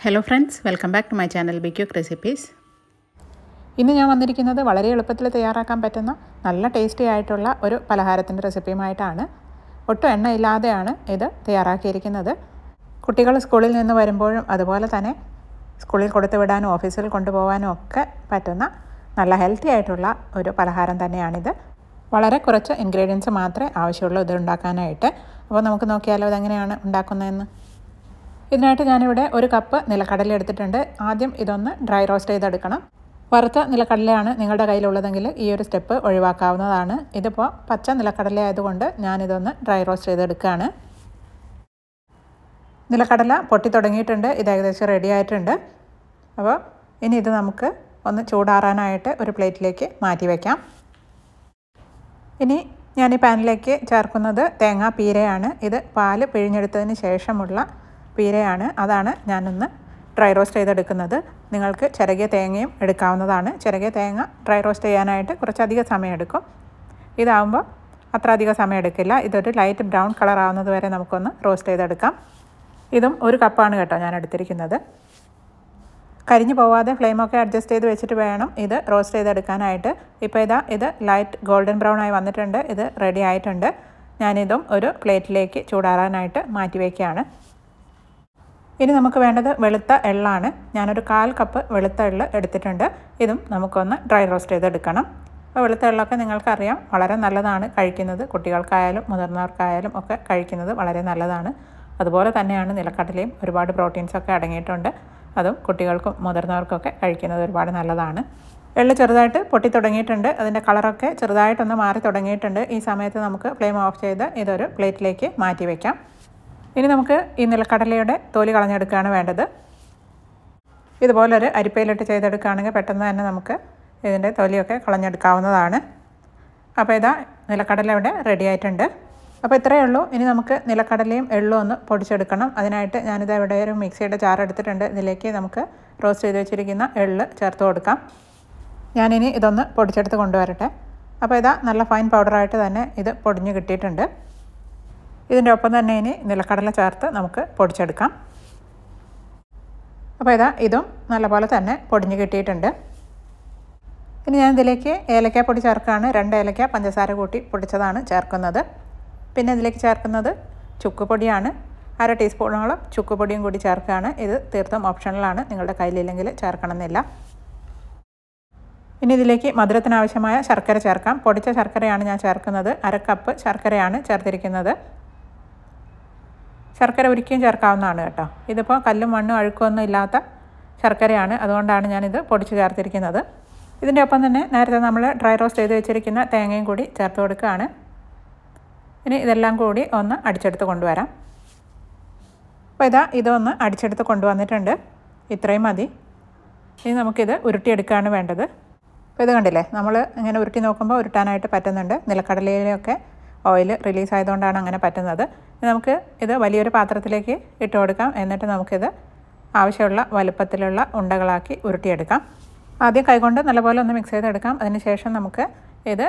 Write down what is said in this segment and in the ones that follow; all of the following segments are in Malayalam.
Hello friends welcome back to my channel be quick recipes ഇന്ന് ഞാൻ വന്നിരിക്കുന്നത് വളരെ എളുപ്പത്തിൽ തയ്യാറാക്കാൻ പറ്റുന്ന നല്ല ടേസ്റ്റി ആയിട്ടുള്ള ഒരു പലഹാരത്തിന്റെ റെസിപ്പിയുമായിട്ടാണ് ഒട്ടും എണ്ണ ഇല്ലാതെയാണ് ഇത് തയ്യാറാക്കിയിരിക്കുന്നത്. കുട്ടികൾ സ്കൂളിൽ നിന്ന് വരുമ്പോഴും അതുപോലെ തന്നെ സ്കൂളിൽ കൊടുത്തു വിടാനും ഓഫീസിൽ കൊണ്ടുപോകാനും ഒക്കെ പറ്റുന്ന നല്ല ഹെൽത്തി ആയിട്ടുള്ള ഒരു പലഹാരം തന്നെയാണിത്. വളരെ കുറച്ച് ഇൻഗ്രീഡിയൻസ് മാത്രമേ ആവശ്യമുള്ളൂ ഇത് ഉണ്ടാക്കാനായിട്ട്. അപ്പോൾ നമുക്ക് നോക്കിയാലോ ഇതെങ്ങനെയാണ് ഉണ്ടാക്കുന്നതെന്ന്? ഇതിനായിട്ട് ഞാനിവിടെ ഒരു കപ്പ് നിലക്കടല എടുത്തിട്ടുണ്ട്. ആദ്യം ഇതൊന്ന് ഡ്രൈ റോസ്റ്റ് ചെയ്തെടുക്കണം. വറുത്ത നിലക്കടലയാണ് നിങ്ങളുടെ കയ്യിലുള്ളതെങ്കിൽ ഈ ഒരു സ്റ്റെപ്പ് ഒഴിവാക്കാവുന്നതാണ്. ഇതിപ്പോൾ പച്ച നിലക്കടല ആയതുകൊണ്ട് ഞാനിതൊന്ന് ഡ്രൈ റോസ്റ്റ് ചെയ്തെടുക്കുകയാണ്. നിലക്കടല പൊട്ടി തുടങ്ങിയിട്ടുണ്ട്. ഇത് ഏകദേശം റെഡി ആയിട്ടുണ്ട്. അപ്പോൾ ഇനി ഇത് നമുക്ക് ഒന്ന് ചൂടാറാനായിട്ട് ഒരു പ്ലേറ്റിലേക്ക് മാറ്റി വയ്ക്കാം ഇനി ഞാൻ ഈ പാനിലേക്ക് ചേർക്കുന്നത് തേങ്ങാ പീരയാണ്. ഇത് പാൽ പിഴിഞ്ഞെടുത്തതിന് ശേഷമുള്ള പീരയാണ്. അതാണ് ഞാനൊന്ന് ഡ്രൈ റോസ്റ്റ് ചെയ്തെടുക്കുന്നത്. നിങ്ങൾക്ക് ചിരകിയ തേങ്ങയും എടുക്കാവുന്നതാണ്. ചിരകിയ തേങ്ങ ഡ്രൈ റോസ്റ്റ് ചെയ്യാനായിട്ട് കുറച്ചധികം സമയം എടുക്കും ഇതാവുമ്പോൾ അത്ര അധികം സമയം എടുക്കില്ല ഇതൊരു ലൈറ്റ് ബ്രൗൺ കളർ ആവുന്നത് വരെ നമുക്കൊന്ന് റോസ്റ്റ് ചെയ്തെടുക്കാം. ഇതും ഒരു കപ്പാണ് കേട്ടോ ഞാൻ എടുത്തിരിക്കുന്നത്. കരിഞ്ഞു പോവാതെ ഫ്ലെയിമൊക്കെ അഡ്ജസ്റ്റ് ചെയ്ത് വെച്ചിട്ട് വേണം ഇത് റോസ്റ്റ് ചെയ്തെടുക്കാനായിട്ട്. ഇപ്പോൾ ഇതാ ഇത് ലൈറ്റ് ഗോൾഡൻ ബ്രൗൺ ആയി വന്നിട്ടുണ്ട്. ഇത് റെഡി ആയിട്ടുണ്ട്. ഞാനിതും ഒരു പ്ലേറ്റിലേക്ക് ചൂടാറാനായിട്ട് മാറ്റി വയ്ക്കുകയാണ് ഇനി നമുക്ക് വേണ്ടത് വെളുത്ത എള്ളാണ്. ഞാനൊരു കാൽ കപ്പ് വെളുത്ത എള്ള് എടുത്തിട്ടുണ്ട്. ഇതും നമുക്കൊന്ന് ഡ്രൈ റോസ്റ്റ് ചെയ്തെടുക്കണം. അപ്പോൾ വെളുത്ത എള്ളൊക്കെ നിങ്ങൾക്കറിയാം വളരെ നല്ലതാണ് കഴിക്കുന്നത്. കുട്ടികൾക്കായാലും മുതിർന്നവർക്കായാലും ഒക്കെ കഴിക്കുന്നത് വളരെ നല്ലതാണ്. അതുപോലെ തന്നെയാണ് നിലക്കടലയും ഒരുപാട് പ്രോട്ടീൻസൊക്കെ അടങ്ങിയിട്ടുണ്ട്. അതും കുട്ടികൾക്കും മുതിർന്നവർക്കൊക്കെ കഴിക്കുന്നത് ഒരുപാട് നല്ലതാണ്. എള്ള് ചെറുതായിട്ട് പൊട്ടി തുടങ്ങിയിട്ടുണ്ട്. അതിന്റെ കളറൊക്കെ ചെറുതായിട്ടൊന്ന് മാറി തുടങ്ങിയിട്ടുണ്ട്. ഈ സമയത്ത് നമുക്ക് ഫ്ലെയിം ഓഫ് ചെയ്ത് ഇതൊരു പ്ലേറ്റിലേക്ക് മാറ്റി വയ്ക്കാം ഇനി നമുക്ക് ഈ നിലക്കടലയുടെ തോലി കളഞ്ഞെടുക്കുകയാണ് വേണ്ടത്. ഇതുപോലൊരു അരിപ്പയിലിട്ട് ചെയ്തെടുക്കുകയാണെങ്കിൽ പെട്ടെന്ന് തന്നെ നമുക്ക് ഇതിന്റെ തൊലിയൊക്കെ കളഞ്ഞെടുക്കാവുന്നതാണ്. അപ്പോൾ ഇതാ നിലക്കടല ഇവിടെ റെഡി ആയിട്ടുണ്ട്. അപ്പോൾ ഇത്രയേ ഉള്ളൂ. ഇനി നമുക്ക് നിലക്കടലയും എള്ളും ഒന്ന് പൊടിച്ചെടുക്കണം. അതിനായിട്ട് ഞാനിത് ഇവിടെ ഒരു മിക്സിയുടെ ജാർ എടുത്തിട്ടുണ്ട്. ഇതിലേക്ക് നമുക്ക് റോസ്റ്റ് ചെയ്ത് വെച്ചിരിക്കുന്ന എള്ള് ചേർത്ത് കൊടുക്കാം. ഞാനിനി ഇതൊന്ന് പൊടിച്ചെടുത്ത് കൊണ്ടുവരട്ടെ. അപ്പോൾ ഇതാ നല്ല ഫൈൻ പൗഡറായിട്ട് തന്നെ ഇത് പൊടിഞ്ഞ് കിട്ടിയിട്ടുണ്ട്. ഇതിന്റെ ഒപ്പം തന്നെ ഇനി നിലക്കടല ചേർത്ത് നമുക്ക് പൊടിച്ചെടുക്കാം. അപ്പോൾ ഇതാ ഇതും നല്ലപോലെ തന്നെ പൊടിഞ്ഞ് കിട്ടിയിട്ടുണ്ട്. ഇനി ഞാൻ ഇതിലേക്ക് ഏലക്ക പൊടി ചേർക്കുകയാണ് രണ്ട് ഏലക്ക പഞ്ചസാര കൂട്ടി പൊടിച്ചതാണ് ചേർക്കുന്നത്. പിന്നെ ഇതിലേക്ക് ചേർക്കുന്നത് ചുക്ക് പൊടിയാണ്. അര ടീസ്പൂണോളം ചുക്ക് പൊടിയും കൂടി ചേർക്കുകയാണ്. ഇത് തീർത്തും ഓപ്ഷണലാണ് നിങ്ങളുടെ കയ്യിലില്ലെങ്കിൽ ചേർക്കണമെന്നില്ല. ഇനി ഇതിലേക്ക് മധുരത്തിനാവശ്യമായ ശർക്കര ചേർക്കാം. പൊടിച്ച ശർക്കരയാണ് ഞാൻ ചേർക്കുന്നത്. അര കപ്പ് ശർക്കരയാണ് ചേർത്തിരിക്കുന്നത്. ശർക്കര ഒരിക്കലും ചേർക്കാവുന്നതാണ് കേട്ടോ. ഇതിപ്പോൾ കല്ലും മണ്ണും അഴുക്കൊന്നും ഇല്ലാത്ത ശർക്കരയാണ്. അതുകൊണ്ടാണ് ഞാനിത് പൊടിച്ച് ചേർത്തിരിക്കുന്നത്. ഇതിന്റെ ഒപ്പം തന്നെ നേരത്തെ നമ്മൾ ഡ്രൈ റോസ്റ്റ് ചെയ്ത് വെച്ചിരിക്കുന്ന തേങ്ങയും കൂടി ചേർത്ത് കൊടുക്കുകയാണ്. ഇനി ഇതെല്ലാം കൂടി ഒന്ന് അടിച്ചെടുത്ത് കൊണ്ടുവരാം. അപ്പോൾ ഇതാ ഇതൊന്ന് അടിച്ചെടുത്ത് കൊണ്ടുവന്നിട്ടുണ്ട്. ഇത്രയും മതി. ഇനി നമുക്കിത് ഉരുട്ടിയെടുക്കുകയാണ് വേണ്ടത്. അപ്പോൾ ഇത് കണ്ടില്ലേ? നമ്മൾ ഇങ്ങനെ ഉരുട്ടി നോക്കുമ്പോൾ ഉരുട്ടാനായിട്ട് പറ്റുന്നുണ്ട്. നിലക്കടലയിലൊക്കെ ഓയിൽ റിലീസ് ആയതുകൊണ്ടാണ് അങ്ങനെ പറ്റുന്നത്. നമുക്ക് ഇത് വലിയൊരു പാത്രത്തിലേക്ക് ഇട്ട് കൊടുക്കാം. എന്നിട്ട് നമുക്കിത് ആവശ്യമുള്ള വലുപ്പത്തിലുള്ള ഉണ്ടകളാക്കി ഉരുട്ടിയെടുക്കാം. ആദ്യം കൈകൊണ്ട് നല്ലപോലെ ഒന്ന് മിക്സ് ചെയ്തെടുക്കാം. അതിനുശേഷം നമുക്ക് ഇത്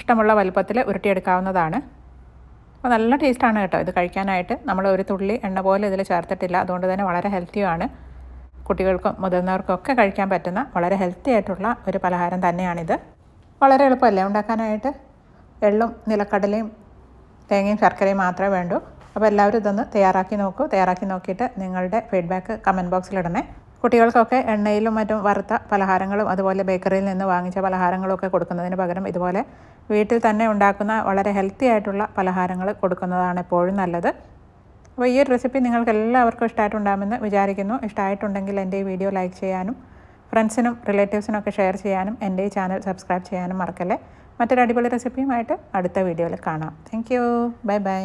ഇഷ്ടമുള്ള വലുപ്പത്തിൽ ഉരുട്ടിയെടുക്കാവുന്നതാണ്. അപ്പോൾ നല്ല ടേസ്റ്റാണ് കേട്ടോ ഇത് കഴിക്കാനായിട്ട്. നമ്മൾ ഒരു തുള്ളി എണ്ണ പോലെ ഇതിൽ ചേർത്തിട്ടില്ല. അതുകൊണ്ട് തന്നെ വളരെ ഹെൽത്തിയുമാണ് കുട്ടികൾക്കും മുതിർന്നവർക്കും ഒക്കെ കഴിക്കാൻ പറ്റുന്ന വളരെ ഹെൽത്തി ആയിട്ടുള്ള ഒരു പലഹാരം തന്നെയാണിത്. വളരെ എളുപ്പമല്ലേ ഉണ്ടാക്കാനായിട്ട്? എള്ളും നിലക്കടലയും തേങ്ങയും ശർക്കരയും മാത്രമേ വേണ്ടൂ. അപ്പോൾ എല്ലാവരും ഇതൊന്ന് തയ്യാറാക്കി നോക്കൂ. തയ്യാറാക്കി നോക്കിയിട്ട് നിങ്ങളുടെ ഫീഡ്ബാക്ക് കമന്റ് ബോക്സിലിടണേ കുട്ടികൾക്കൊക്കെ എണ്ണയിലും മറ്റും വറുത്ത പലഹാരങ്ങളും അതുപോലെ ബേക്കറിയിൽ നിന്ന് വാങ്ങിച്ച പലഹാരങ്ങളും ഒക്കെ കൊടുക്കുന്നതിന് പകരം ഇതുപോലെ വീട്ടിൽ തന്നെ ഉണ്ടാക്കുന്ന വളരെ ഹെൽത്തി ആയിട്ടുള്ള പലഹാരങ്ങൾ കൊടുക്കുന്നതാണ് എപ്പോഴും നല്ലത്. അപ്പോൾ ഈ ഒരു റെസിപ്പി നിങ്ങൾക്ക് എല്ലാവർക്കും ഇഷ്ടമായിട്ടുണ്ടാകുമെന്ന് വിചാരിക്കുന്നു. ഇഷ്ടമായിട്ടുണ്ടെങ്കിൽ എന്റെ ഈ വീഡിയോ ലൈക്ക് ചെയ്യാനും ഫ്രണ്ട്സിനും റിലേറ്റീവ്സിനും ഒക്കെ ഷെയർ ചെയ്യാനും എന്റെ ഈ ചാനൽ സബ്സ്ക്രൈബ് ചെയ്യാനും മറക്കല്ലേ? മറ്റൊരു അടിപൊളി റെസിപ്പിയുമായിട്ട് അടുത്ത വീഡിയോയിൽ കാണാം. Thank you bye bye